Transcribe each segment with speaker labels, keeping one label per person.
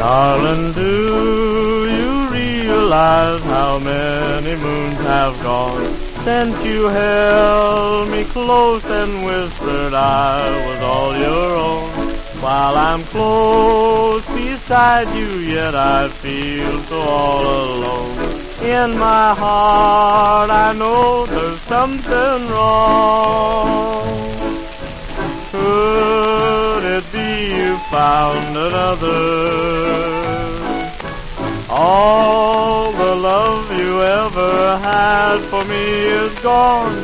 Speaker 1: Darling, do you realize how many moons have gone since you held me close and whispered I was all your own? While I'm close beside you, yet I feel so all alone. In my heart, I know there's something wrong. Could it be you found another? Had for me is gone.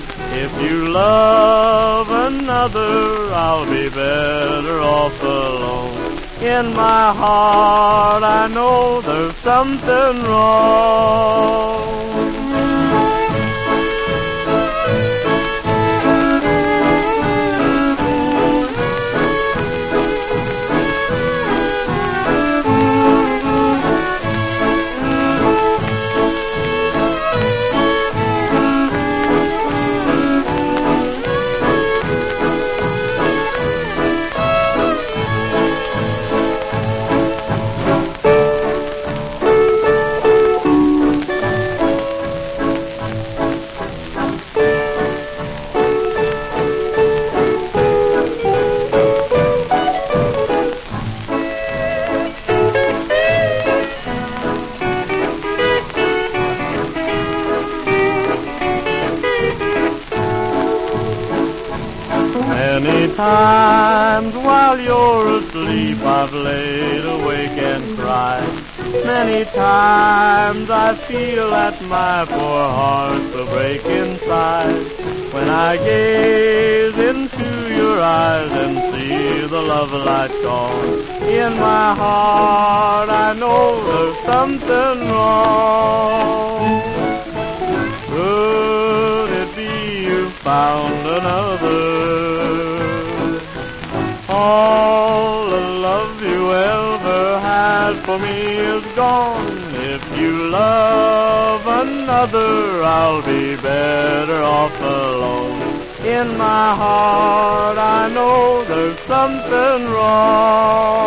Speaker 1: If you love another, I'll be better off alone. In my heart, I know there's something wrong. Many times while you're asleep I've laid awake and cried. Many times I feel that my poor heart will break inside. When I gaze into your eyes and see the love light gone. In my heart I know there's something wrong. Could it be you found another? All the love you ever had for me is gone. If you love another, I'll be better off alone. In my heart, I know there's something wrong.